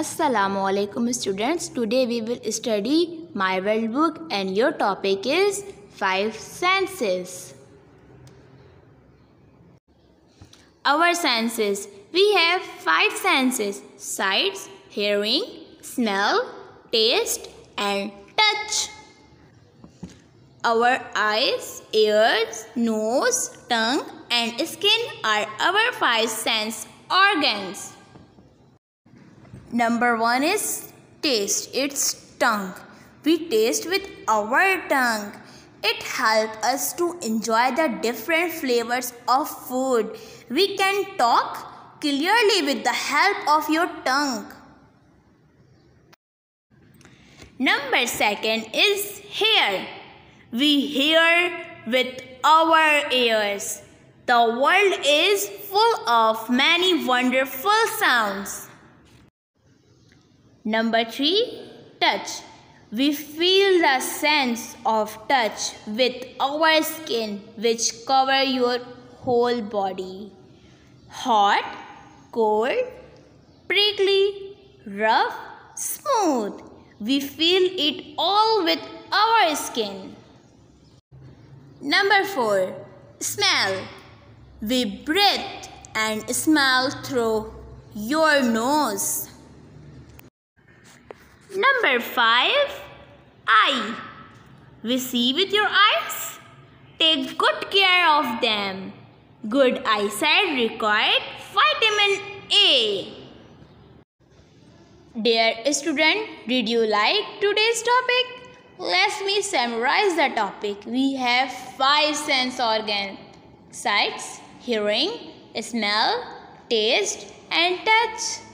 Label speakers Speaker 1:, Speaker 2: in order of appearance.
Speaker 1: Assalamu alaikum students. Today we will study my world book and your topic is five senses. Our senses. We have five senses. Sight, hearing, smell, taste and touch. Our eyes, ears, nose, tongue and skin are our five sense organs. Number one is taste. It's tongue. We taste with our tongue. It helps us to enjoy the different flavors of food. We can talk clearly with the help of your tongue. Number second is hear. We hear with our ears. The world is full of many wonderful sounds. Number 3. Touch. We feel the sense of touch with our skin which cover your whole body. Hot, cold, prickly, rough, smooth. We feel it all with our skin. Number 4. Smell. We breathe and smell through your nose. Number 5. Eye. We see with your eyes. Take good care of them. Good eyesight required vitamin A. Dear student, did you like today's topic? Let me summarize the topic. We have five sense organs. Sights, hearing, smell, taste and touch.